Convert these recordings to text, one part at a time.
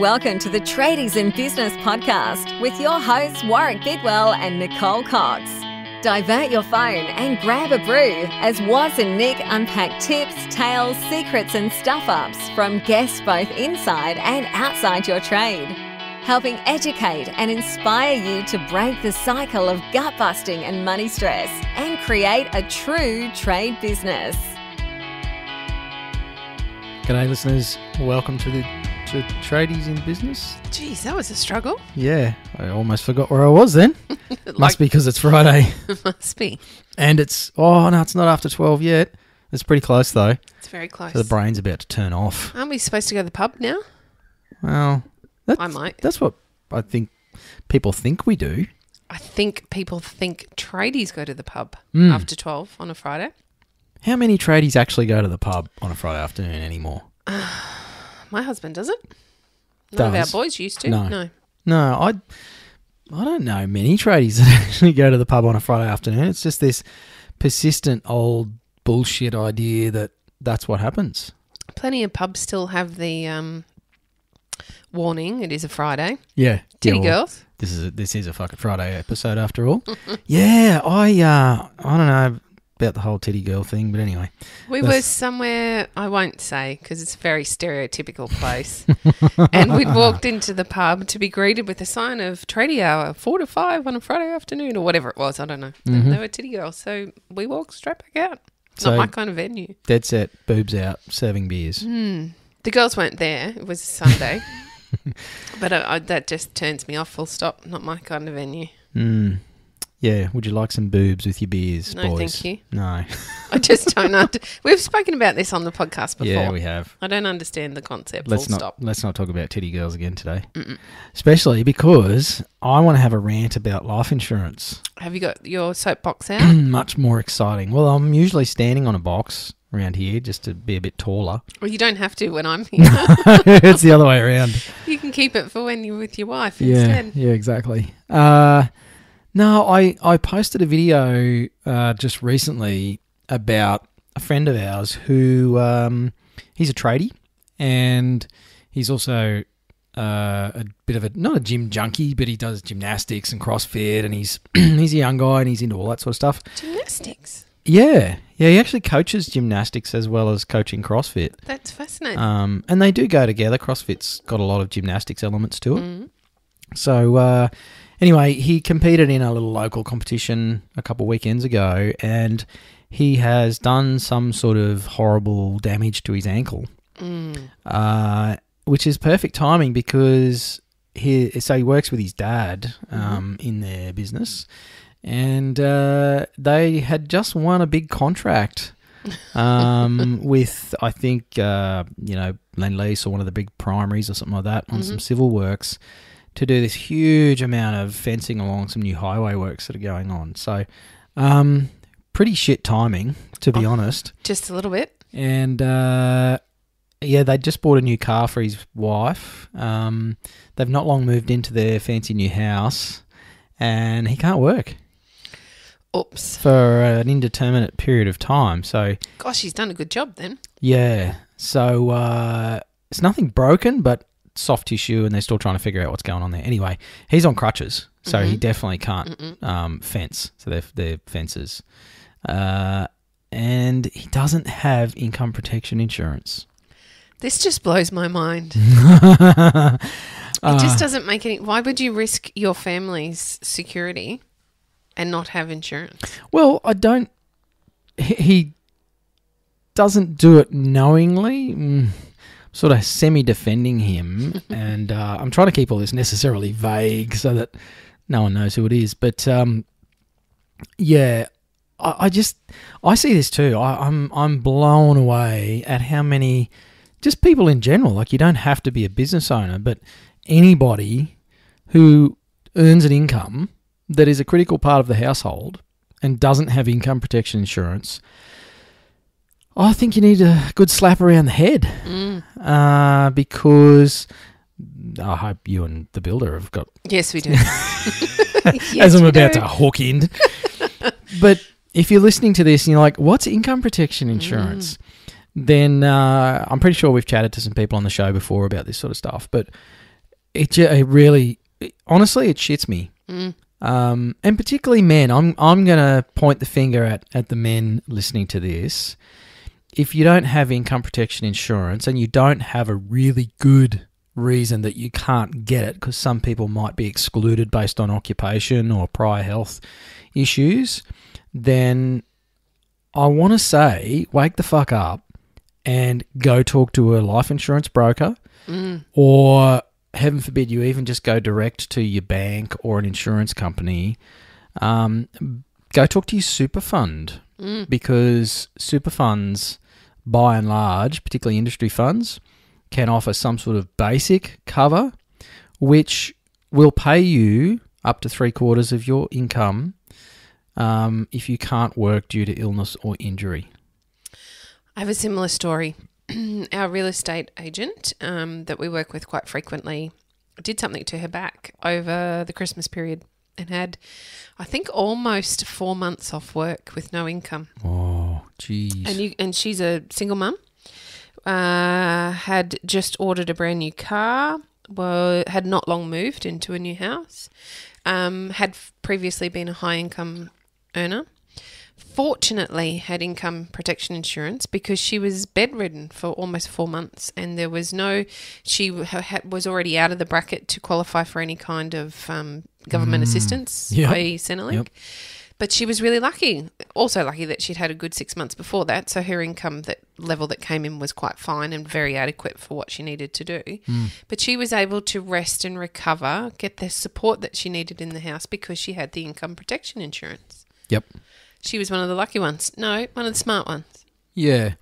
Welcome to the Tradies in Business podcast with your hosts Warwick Bidwell and Nicole Cox. Divert your phone and grab a brew as Waz and Nic unpack tips, tales, secrets, and stuff ups from guests both inside and outside your trade, helping educate and inspire you to break the cycle of gut busting and money stress and create a true trade business. G'day, listeners. Welcome to the to Tradies in Business. Geez, that was a struggle. Yeah, I almost forgot where I was then. Must be because it's Friday Must be. and it's oh no, it's not after twelve yet. It's pretty close though. It's very close. So the brain's about to turn off. Aren't we supposed to go to the pub now? Well, that's, I might. That's what I think people think we do. I think people think tradies go to the pub Mm. after 12 on a Friday. How many tradies actually go to the pub on a Friday afternoon anymore? My husband does it. None of our boys used to. No. no. No, I I don't know many tradies that actually go to the pub on a Friday afternoon. It's just this persistent old bullshit idea that that's what happens. Plenty of pubs still have the um, warning. It is a Friday. Yeah, Titty well, girls. This is a, this is a fucking Friday episode after all. yeah, I uh I don't know about the whole titty girl thing, but anyway, We were somewhere, I won't say because it's a very stereotypical place. and we'd walked into the pub to be greeted with a sign of tradie hour, four to five on a Friday afternoon or whatever it was. I don't know. Mhm. They were titty girls. So we walked straight back out. So- Not my kind of venue. dead set, boobs out, serving beers. Hmm. The girls weren't there. It was Sunday. but I, I, that just turns me off full stop. Not my kind of venue. Mm. Yeah, would you like some boobs with your beers, No, boys? thank you. No. I just don't know. We've spoken about this on the podcast before. Yeah, we have. I don't understand the concept. Let's full not stop. let's not talk about titty girls again today. Mm-mm. Especially because I want to have a rant about life insurance. Have you got your soapbox out? Much more exciting. Well, I'm usually standing on a box around here just to be a bit taller. Well, you don't have to when I'm here. it's the other way around. you can keep it for when you're with your wife Yeah, instead. yeah, exactly. Uh, no, I I posted a video uh, just recently about a friend of ours who um, he's a tradie and he's also uh, a bit of a not a gym junkie, but he does gymnastics and CrossFit, and he's he's a young guy and he's into all that sort of stuff. Gymnastics. Yeah, yeah, he actually coaches gymnastics as well as coaching CrossFit. That's fascinating. Um, and they do go together. CrossFit's got a lot of gymnastics elements to it. Mm. So uh, anyway, he competed in a little local competition a couple weekends ago, and he has done some sort of horrible damage to his ankle, Mm. uh, which is perfect timing because he so he works with his dad um, in their business, and uh, they had just won a big contract. um, with I think uh, you know Lend-Lease or one of the big primaries or something like that on some civil works to do this huge amount of fencing along some new highway works that are going on. So, um, pretty shit timing to be Oh. honest. Just a little bit. And uh, yeah, they just bought a new car for his wife. Um, they've not long moved into their fancy new house, and he can't work Oops. for an indeterminate period of time. So Gosh, he's done a good job then. yeah, so uh, it's nothing broken, but soft tissue, and they're still trying to figure out what's going on there. Anyway, he's on crutches, so he Mhm. definitely can't um, fence. So they're they're fences, uh, and he doesn't have income protection insurance. This just blows my mind. Uh, It just doesn't make any. Why would you risk your family's security and not have insurance? well, I don't. He, he doesn't do it knowingly. Sort of semi defending him, and uh, I'm trying to keep all this necessarily vague so that no one knows who it is. But um, yeah, I, I just I see this too. I, I'm I'm blown away at how many just people in general. Like you don't have to be a business owner, but anybody who earns an income that is a critical part of the household and doesn't have income protection insurance. I think you need a good slap around the head Mm. uh, because I hope you and the builder have got Yes, we do. as I'm about do. to hook in. but if you're listening to this and you're like, what's income protection insurance? Then uh, I'm pretty sure we've chatted to some people on the show before about this sort of stuff. But it, it really, honestly, it shits me. Mm. Um, and particularly men. I'm I'm gonna point the finger at at the men listening to this. If you don't have income protection insurance and you don't have a really good reason that you can't get it, because some people might be excluded based on occupation or prior health issues, then I want to say wake the fuck up and go talk to a life insurance broker Mm. or heaven forbid you even just go direct to your bank or an insurance company um, go talk to your super fund Mm. because super funds by and large particularly industry funds can offer some sort of basic cover which will pay you up to three quarters of your income um, if you can't work due to illness or injury I have a similar story. Our real estate agent um, that we work with quite frequently did something to her back over the Christmas period and had, I think, almost four months off work with no income. oh jeez And you and she's a single mum. Uh, had just ordered a brand new car. Well, had not long moved into a new house. Um, had previously been a high income earner. Fortunately, had income protection insurance because she was bedridden for almost four months, and there was no. She ha- was already out of the bracket to qualify for any kind of um, government assistance, Yep. i.e., Centrelink. Yep. But she was really lucky. Also lucky that she'd had a good six months before that, so her income that level that came in was quite fine and very adequate for what she needed to do. But she was able to rest and recover, get the support that she needed in the house because she had the income protection insurance. yep She was one of the lucky ones. No, one of the smart ones. Yeah.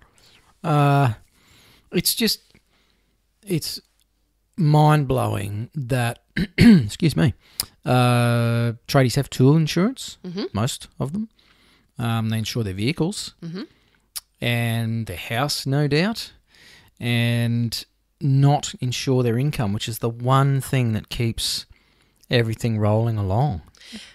Uh, it's just, it's mind blowing that, excuse me, uh, tradies have tool insurance, Mhm. most of them. Um, they insure their vehicles Mhm. and their house, no doubt, and not insure their income, which is the one thing that keeps everything rolling along.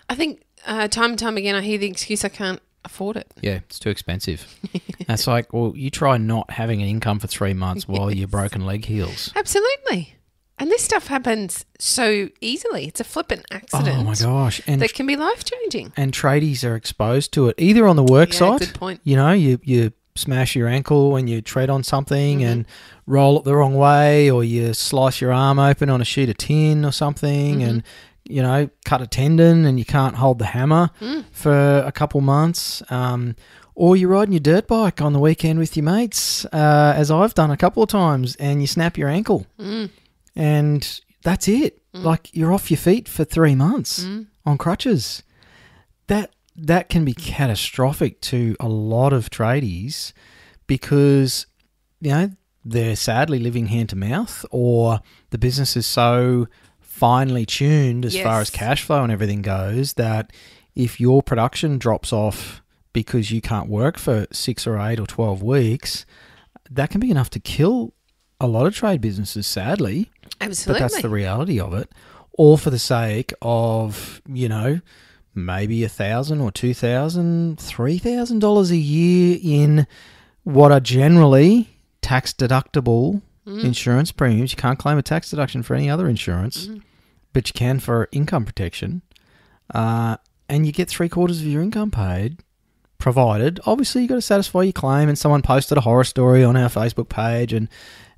I think uh, time and time again I hear the excuse I can't afford it. Yeah, it's too expensive. That's like, well, you try not having an income for three months while your broken leg heals. Absolutely. And this stuff happens so easily. It's a flippant accident. Oh my gosh! And That can be life changing. and tradies are exposed to it either on the work Yeah, site. good point. You know, you you smash your ankle when you tread on something Mhm. and roll it the wrong way, or you slice your arm open on a sheet of tin or something, Mhm. and you know cut a tendon and you can't hold the hammer Mm. for a couple months. Um, or you're riding your dirt bike on the weekend with your mates, uh, as I've done a couple of times, and you snap your ankle, Mm. And that's it. Mm. Like you're off your feet for three months Mm. on crutches. That that can be catastrophic to a lot of tradies because you know they're sadly living hand to mouth or the business is so finely tuned as far as cash flow and everything goes that if your production drops off because you can't work for 6 or 8 or 12 weeks that can be enough to kill a lot of trade businesses sadly Absolutely. but that's the reality of it. All for the sake of, you know, maybe a thousand or two thousand, three thousand dollars a year in what are generally tax deductible Mm. insurance premiums. You can't claim a tax deduction for any other insurance, Mm. but you can for income protection. Uh, and you get three quarters of your income paid, provided obviously you've got to satisfy your claim. And someone posted a horror story on our Facebook page, and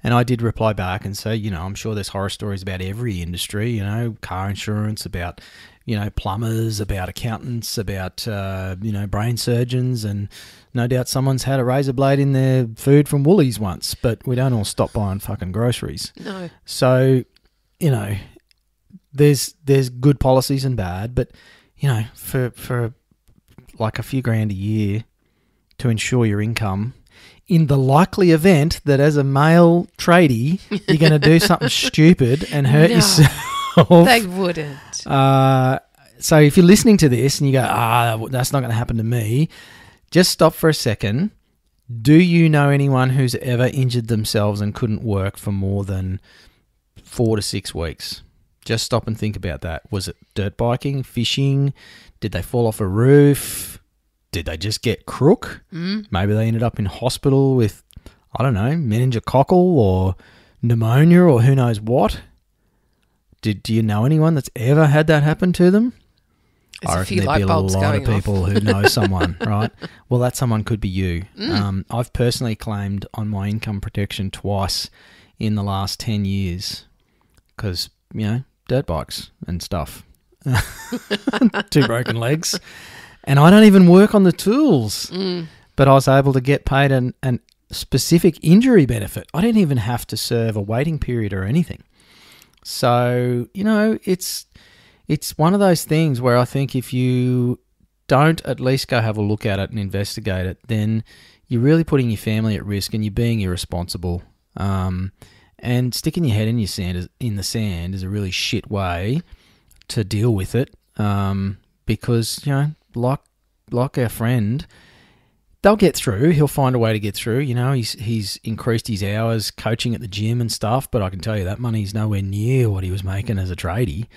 and I did reply back and say, you know, I'm sure there's horror stories about every industry. You know, car insurance, about you know plumbers, about accountants, about uh, you know brain surgeons, and no doubt someone's had a razor blade in their food from Woolies once. But we don't all stop buying fucking groceries. No. So, you know, there's there's good policies and bad, but you know, for for like a few grand a year to ensure your income, in the likely event that as a male tradie you're going to do something stupid and hurt No. yourself. They wouldn't. Uh, so if you're listening to this and you go, ah, that's not going to happen to me, just stop for a second. Do you know anyone who's ever injured themselves and couldn't work for more than four to six weeks? Just stop and think about that. Was it dirt biking, fishing? Did they fall off a roof? Did they just get crook? Mm. Maybe they ended up in hospital with, I don't know, meningococcal or pneumonia or who knows what. Do, do you know anyone that's ever had that happen to them? There's I a reckon there'd be a lot of people off. who know someone, right? Well, that someone could be you. Mm. Um, I've personally claimed on my income protection twice in the last 10 years because, you know, dirt bikes and stuff. Two broken legs. And I don't even work on the tools, Mm. but I was able to get paid an, an specific injury benefit. I didn't even have to serve a waiting period or anything. So, you know, it's it's one of those things where I think if you don't at least go have a look at it and investigate it, then you're really putting your family at risk and you're being irresponsible. Um, and sticking your head in your sand is, in the sand is a really shit way to deal with it. Um, because you know, like like our friend, they'll get through. He'll find a way to get through. You know, he's he's increased his hours coaching at the gym and stuff. But I can tell you that money's nowhere near what he was making as a tradie.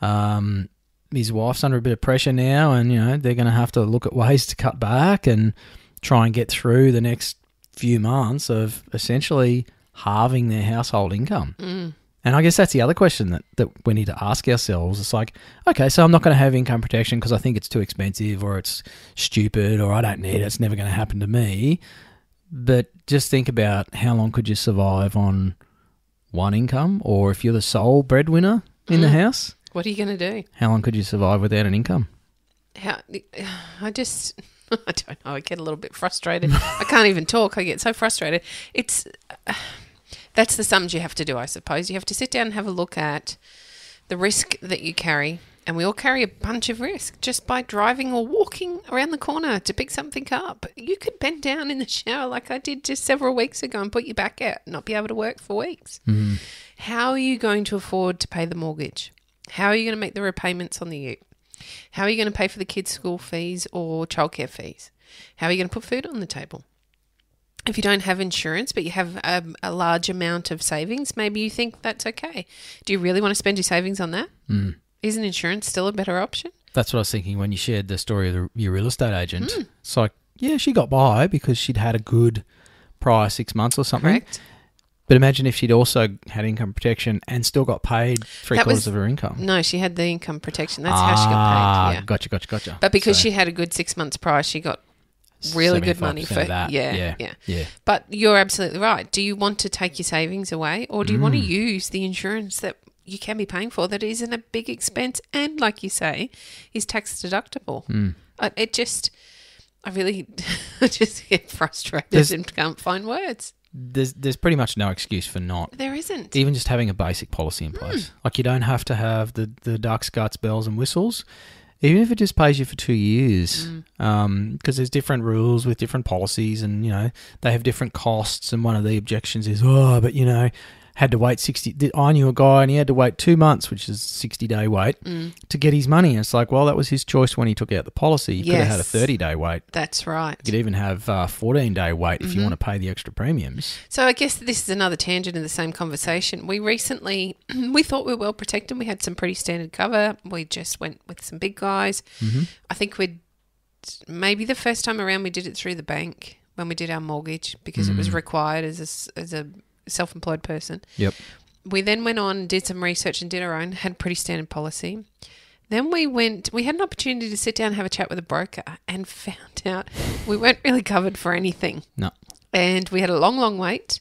Um, his wife's under a bit of pressure now, and you know they're going to have to look at ways to cut back and try and get through the next few months of essentially halving their household income. Mm. And I guess that's the other question that, that we need to ask ourselves. It's like, okay, so I'm not going to have income protection because I think it's too expensive or it's stupid or I don't need it. It's never going to happen to me. But just think about how long could you survive on one income or if you're the sole breadwinner in the Mm. house, What are you going to do? how long could you survive without an income? How I just I don't know. I get a little bit frustrated. I can't even talk. I get so frustrated. It's that's the sums you have to do, I suppose. You have to sit down and have a look at the risk that you carry, and we all carry a bunch of risk just by driving or walking around the corner to pick something up. You could bend down in the shower like I did just several weeks ago and put your back out, and not be able to work for weeks. Mm-hmm. How are you going to afford to pay the mortgage? How are you going to make the repayments on the ute? How are you going to pay for the kids' school fees or childcare fees? How are you going to put food on the table? If you don't have insurance, but you have a, a large amount of savings, maybe you think that's okay. Do you really want to spend your savings on that? Mm. Isn't insurance still a better option? That's what I was thinking when you shared the story of the, your real estate agent. It's like, yeah, she got by because she'd had a good prior six months or something. Correct? But imagine if she'd also had income protection and still got paid three That quarters was- of her income. No, she had the income protection. That's how she got Ah, paid. Yeah. Gotcha, gotcha, gotcha. But because So, she had a good six months prior, she got really good money for that. Yeah, yeah, yeah. yeah. But you're absolutely right. Do you want to take your savings away or do you want to Mm. use the insurance that you can be paying for that isn't a big expense and, like you say, is tax deductible? Mm. I, it just, I really I just get frustrated There's- and can't find words. There's there's pretty much no excuse for not There isn't. even just having a basic policy in place. Like you don't have to have the the ducks, guts, bells, and whistles. Even if it just pays you for two years, mm. um, because there's different rules with different policies, and you know they have different costs. And one of the objections is, oh, but you know, had to wait sixty. I knew a guy, and he had to wait two months, which is sixty day wait, Mm, to get his money. And it's like, well, that was his choice when he took out the policy. He could have had a thirty day wait. that's right. You could even have a 14 day wait if you Mhm. want to pay the extra premiums. So I guess this is another tangent in the same conversation. We recently we thought we were well protected. We had some pretty standard cover. We just went with some big guys. Mm-hmm. I think we'd maybe the first time around we did it through the bank when we did our mortgage because it was Mm. required as a, as a self-employed person. Yep. We then went on, did some research and did our own, had pretty standard policy. Then we went, we had an opportunity to sit down and have a chat with a broker and found out we weren't really covered for anything. No. And we had a long, long wait.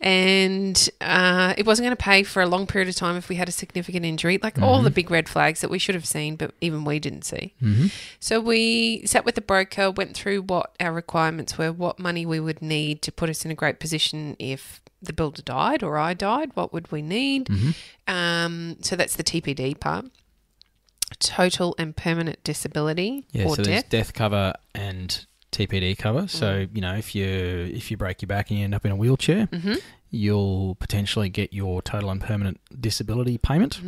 And uh, it wasn't going to pay for a long period of time if we had a significant injury, like all the big red flags that we should have seen, but even we didn't see. Mm-hmm. So we sat with the broker, went through what our requirements were, what money we would need to put us in a great position if the builder died or I died, what would we need? Mm-hmm. Um, so that's the TPD part. Total and permanent disability Yeah, or so there's death. death cover and TPD cover. So, you know, if you if you break your back and you end up in a wheelchair, hmm you'll potentially get your total and permanent disability payment.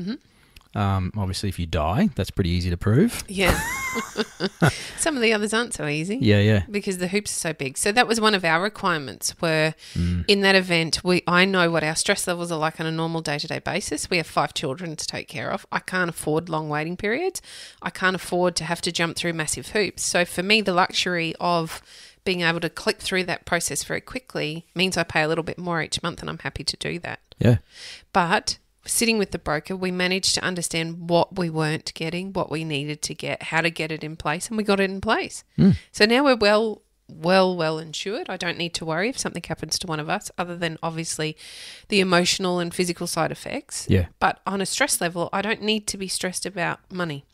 Um, obviously, if you die, that's pretty easy to prove. Yeah. Some of the others aren't so easy. Yeah, yeah. Because the hoops are so big. So that was one of our requirements were Mm. in that event, we I know what our stress levels are like on a normal day to day basis. We have five children to take care of. I can't afford long waiting periods. I can't afford to have to jump through massive hoops. So for me, the luxury of being able to click through that process very quickly means I pay a little bit more each month, and I'm happy to do that. Yeah. But sitting with the broker, we managed to understand what we weren't getting, what we needed to get, how to get it in place, and we got it in place. Hmm. So now we're well, well, well insured. I don't need to worry if something happens to one of us, other than obviously the emotional and physical side effects. Yeah. But on a stress level, I don't need to be stressed about money.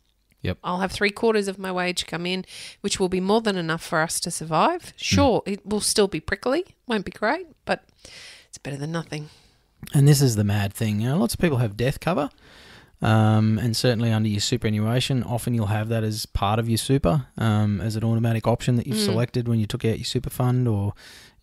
Yep. I'll have three quarters of my wage come in, which will be more than enough for us to survive. Hmm. Sure, it will still be prickly, won't be great, but it's better than nothing. And this is the mad thing. You know, lots of people have death cover, um, and certainly under your superannuation, often you'll have that as part of your super, um, as an automatic option that you've selected when you took out your super fund or,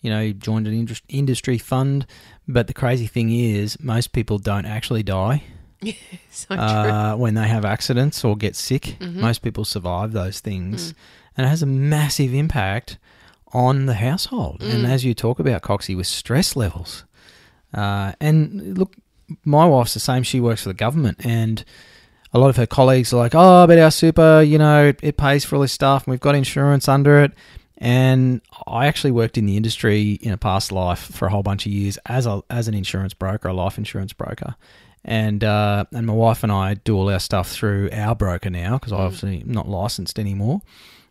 you know, you joined an indus- industry fund. But the crazy thing is, most people don't actually die So uh, when they have accidents or get sick. Most people survive those things, and it has a massive impact on the household. And as you talk about, Coxie, with stress levels. Uh, and look, my wife's the same. She works for the government, and a lot of her colleagues are like, "Oh, but our super, you know, it, pays for all this stuff, and we've got insurance under it." And I actually worked in the industry in a past life for a whole bunch of years as a as an insurance broker, a life insurance broker, and uh, and my wife and I do all our stuff through our broker now because I obviously am not licensed anymore,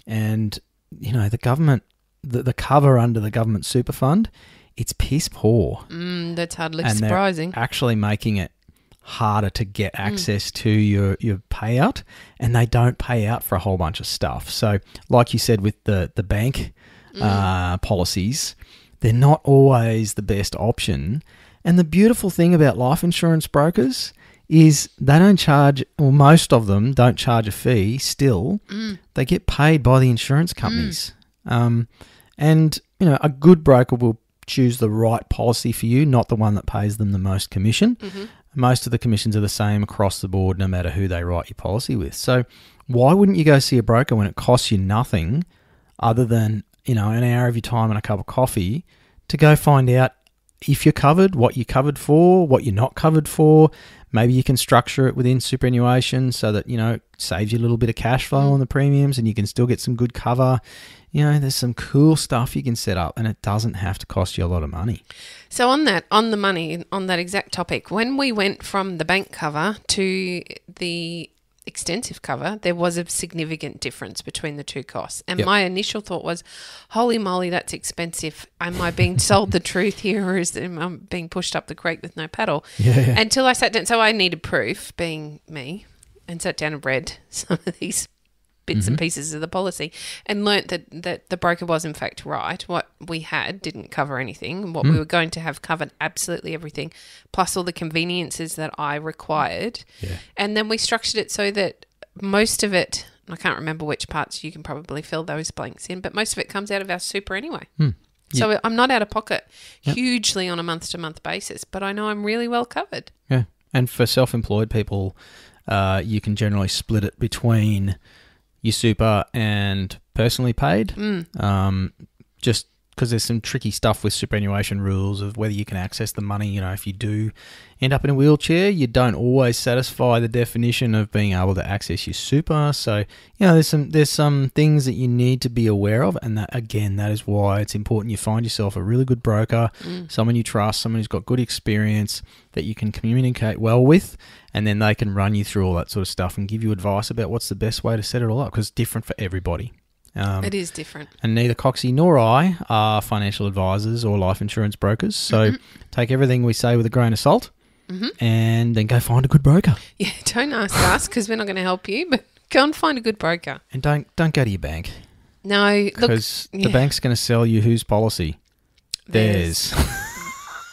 and you know the government, the, the cover under the government super fund, it's piss poor. Mm, that's hardly and surprising. actually making it harder to get access to your, your payout and they don't pay out for a whole bunch of stuff. So like you said with the, the bank uh, policies they're not always the best option. And the beautiful thing about life insurance brokers is they don't charge or most of them don't charge a fee still. They get paid by the insurance companies. Um, and you know a good broker will choose the right policy for you, not the one that pays them the most commission. Mm-hmm. Most of the commissions are the same across the board, no matter who they write your policy with. So, why wouldn't you go see a broker when it costs you nothing, other than you know an hour of your time and a cup of coffee, to go find out if you're covered, what you're covered for, what you're not covered for. Maybe you can structure it within superannuation so that you know it saves you a little bit of cash flow mm. on the premiums, and you can still get some good cover. You know, there's some cool stuff you can set up, and it doesn't have to cost you a lot of money. So on that, on the money, on that exact topic, when we went from the bank cover to the extensive cover, there was a significant difference between the two costs. And Yep. my initial thought was, "Holy moly, that's expensive! Am I being told the truth here, or is am I being pushed up the creek with no paddle?" Yeah. Until I sat down, so I needed proof, being me, and sat down and read some of these bits Mm-hmm. and pieces of the policy and learnt that, that the broker was in fact right. What we had didn't cover anything. What Mm. we were going to have covered absolutely everything, plus all the conveniences that I required. Yeah. And then we structured it so that most of it, I can't remember which parts you can probably fill those blanks in, but most of it comes out of our super anyway. Hmm. So I'm not out of pocket hugely on a month to month basis, but I know I'm really well covered. Yeah. And for self employed people, uh, you can generally split it between your super and personally paid. Um, just because there's some tricky stuff with superannuation rules of whether you can access the money. You know, if you do end up in a wheelchair, you don't always satisfy the definition of being able to access your super. So, you know, there's some there's some things that you need to be aware of, and that again, that is why it's important you find yourself a really good broker, someone you trust, someone who's got good experience that you can communicate well with, and then they can run you through all that sort of stuff and give you advice about what's the best way to set it all up because it's different for everybody. Um, it is different. and neither Coxie nor I are financial advisors or life insurance brokers. So take everything we say with a grain of salt and then go find a good broker. Yeah, don't ask us because we're not going to help you, but go and find a good broker. And don't don't go to your bank No, because the yeah. bank's going to sell you whose policy? Theirs.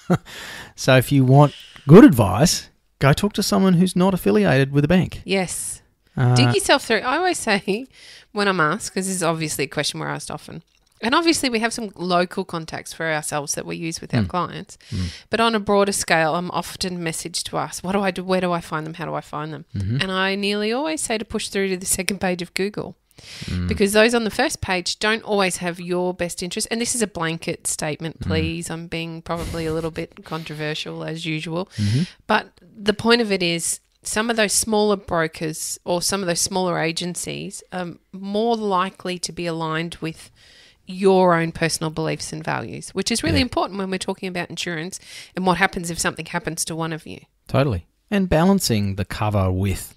so if you want good advice, go talk to someone who's not affiliated with a bank. Yes. Uh, Dig yourself through. I always say when I'm asked, because this is obviously a question we're asked often, and obviously we have some local contacts for ourselves that we use with our hmm. clients, hmm. but on a broader scale, I'm often messaged to us, what do I do? Where do I find them? How do I find them? Mm-hmm. And I nearly always say to push through to the second page of Google. Mm. Because those on the first page don't always have your best interest. And this is a blanket statement, mm-hmm. please. I'm being probably a little bit controversial as usual. Mm-hmm. But the point of it is some of those smaller brokers or some of those smaller agencies are more likely to be aligned with your own personal beliefs and values, which is really important when we're talking about insurance and what happens if something happens to one of you. Totally. and balancing the cover with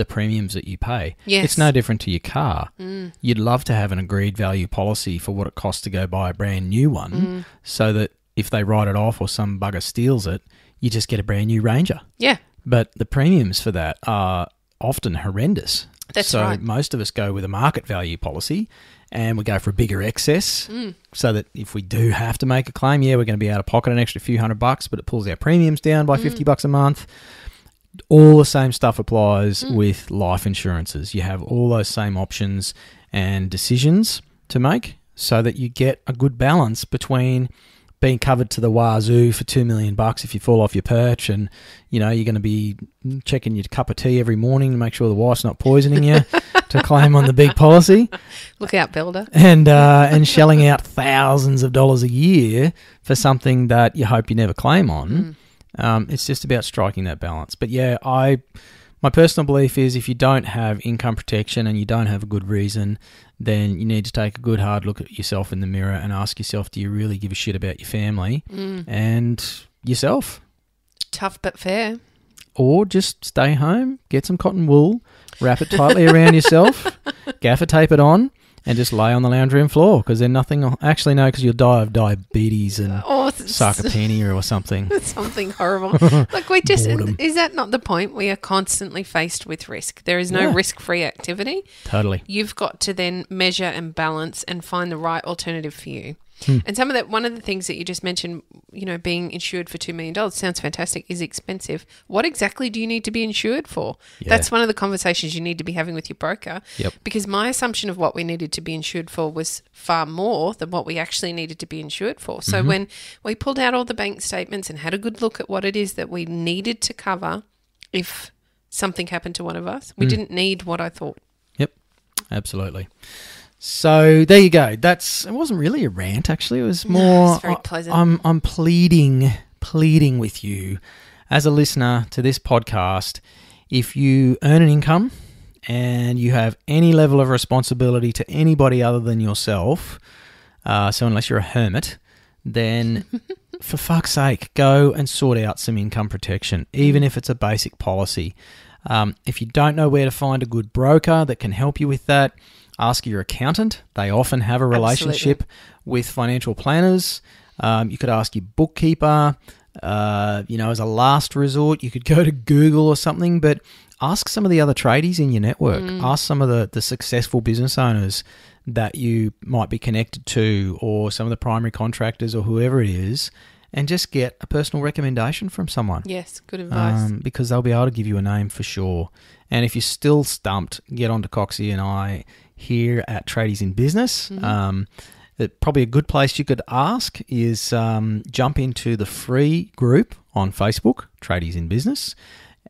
the premiums that you pay. Yes. It's no different to your car. Mm. You'd love to have an agreed value policy for what it costs to go buy a brand new one Mm. so that if they write it off or some bugger steals it, you just get a brand new Ranger. Yeah. But the premiums for that are often horrendous. That's so right. most of us go with a market value policy and we go for a bigger excess Mm. so that if we do have to make a claim, yeah, we're going to be out of pocket an extra few hundred bucks, but it pulls our premiums down by Mm. 50 bucks a month. All the same stuff applies Mm. with life insurances. You have all those same options and decisions to make so that you get a good balance between being covered to the wazoo for 2 million bucks if you fall off your perch and you know you're going to be checking your cup of tea every morning to make sure the wife's not poisoning you to claim on the big policy Look out, builder. and uh, and shelling out thousands of dollars a year for something that you hope you never claim on. Mm. Um, it's just about striking that balance. But yeah, I my personal belief is if you don't have income protection and you don't have a good reason, then you need to take a good hard look at yourself in the mirror and ask yourself, do you really give a shit about your family Mm. and yourself? Tough but fair. Or just stay home, get some cotton wool, wrap it tightly around yourself, gaffer tape it on, and just lay on the lounge room floor because then nothing. Actually, no, because you'll die of diabetes and Or th- sarcopenia or something. something horrible. Like we just Boredom. is that not the point? We are constantly faced with risk. There is no Yeah. risk-free activity. Totally. You've got to then measure and balance and find the right alternative for you. Hmm. And some of that, one of the things that you just mentioned, you know, being insured for $2 million sounds fantastic, is expensive. What exactly do you need to be insured for? Yeah. That's one of the conversations you need to be having with your broker. Yep. Because my assumption of what we needed to be insured for was far more than what we actually needed to be insured for. Mm-hmm. So when we pulled out all the bank statements and had a good look at what it is that we needed to cover if something happened to one of us, we Mm. didn't need what I thought. Yep, absolutely. So there you go. That's it. Wasn't really a rant. Actually, it was No, more. it's very I- pleasant. I'm I'm pleading pleading with you as a listener to this podcast. If you earn an income and you have any level of responsibility to anybody other than yourself, uh, so unless you're a hermit, then for fuck's sake, go and sort out some income protection, even if it's a basic policy. Um, if you don't know where to find a good broker that can help you with that, ask your accountant. They often have a relationship with financial planners. Um, you could ask your bookkeeper. Uh, you know, as a last resort, you could go to Google or something, but ask some of the other tradies in your network. Ask some of the, the successful business owners that you might be connected to, or some of the primary contractors, or whoever it is, and just get a personal recommendation from someone Yes, good advice. um, because they'll be able to give you a name for sure. And if you're still stumped, get onto Coxie and I here at Tradies in Business. Mhm. Um, it, probably a good place you could ask is um, jump into the free group on Facebook, Tradies in Business.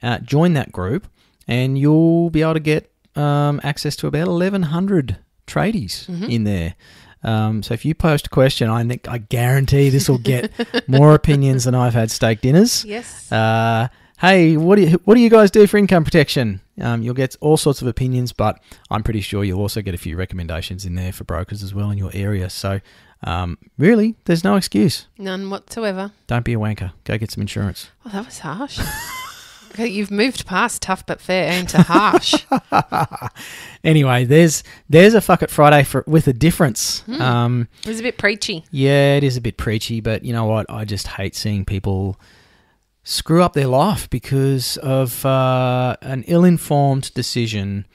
Uh, join that group, and you'll be able to get um, access to about 1,100 tradies Mhm. in there. Um, so if you post a question, I think I guarantee this will get more opinions than I've had steak dinners. yes. Uh, hey, what do you what do you guys do for income protection? Um, you'll get all sorts of opinions, but I'm pretty sure you'll also get a few recommendations in there for brokers as well in your area. So, um, really, there's no excuse. None whatsoever. Don't be a wanker. Go get some insurance. Oh, that was harsh. okay, you've moved past tough but fair into harsh. anyway, there's there's a fuck it Friday for with a difference. Hmm. Um, it was a bit preachy. Yeah, it is a bit preachy, but you know what? I just hate seeing people screw up their life because of uh, an ill informed decision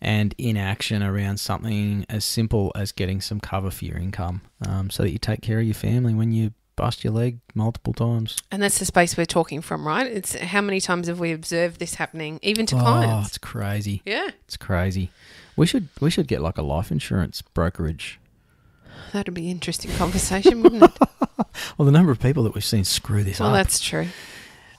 and inaction around something as simple as getting some cover for your income um, so that you take care of your family when you bust your leg multiple times. And that's the space we're talking from, right? It's how many times have we observed this happening, even to oh, clients? it's crazy. Yeah, It's crazy. We should we should get like a life insurance brokerage. that'd be an interesting conversation, wouldn't it? Well, the number of people that we've seen screw this Well, up. that's true.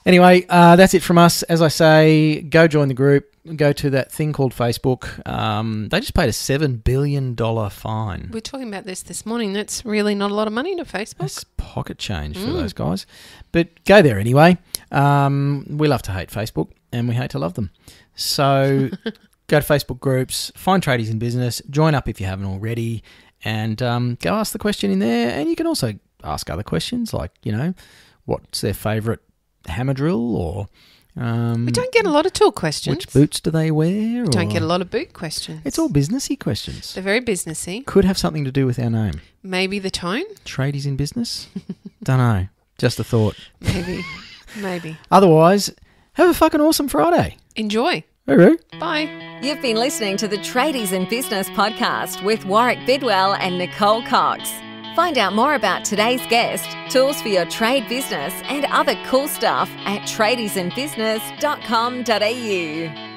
Anyway, uh, that's it from us. As I say, go join the group. Go to that thing called Facebook. Um, they just paid a seven billion dollar fine. We are talking about this this morning. That's really not a lot of money to Facebook. That's pocket change for Mm. those guys. But go there anyway. Um, we love to hate Facebook, and we hate to love them. So go to Facebook groups, find tradies in business, join up if you haven't already, and um, go ask the question in there. And you can also ask other questions like, you know, what's their favourite hammer drill or Um, We don't get a lot of tool questions. which boots do they wear? We don't or- get a lot of boot questions. It's all businessy questions. They're very businessy. Could have something to do with our name. Maybe the tone. Tradies in business? don't know. Just a thought. Maybe. Maybe. Otherwise, have a fucking awesome Friday. Enjoy. Hooroo. Bye. You've been listening to the Tradies in Business podcast with Warwick Bidwell and Nicole Cox. Find out more about today's guest, tools for your trade business, and other cool stuff at tradiesinbusiness.com.au.